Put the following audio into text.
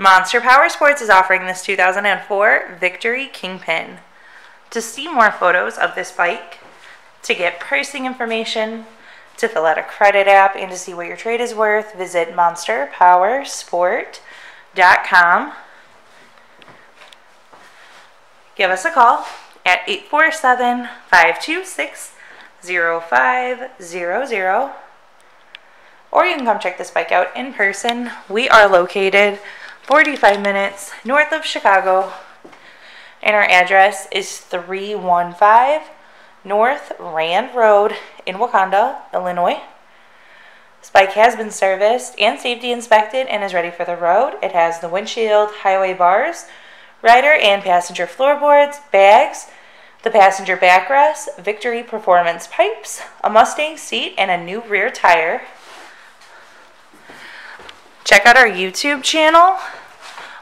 Monster Power Sports is offering this 2004 Victory Kingpin. To see more photos of this bike, to get pricing information, to fill out a credit app, and to see what your trade is worth, visit monsterpowersport.com. Give us a call at 847 526 0500 or you can come check this bike out in person. We are located 45 minutes north of Chicago, and our address is 315 North Rand Road in Wauconda, Illinois. Spike has been serviced and safety inspected and is ready for the road. It has the windshield, highway bars, rider and passenger floorboards, bags, the passenger backrest, Victory Performance pipes, a Mustang seat, and a new rear tire. Check out our YouTube channel.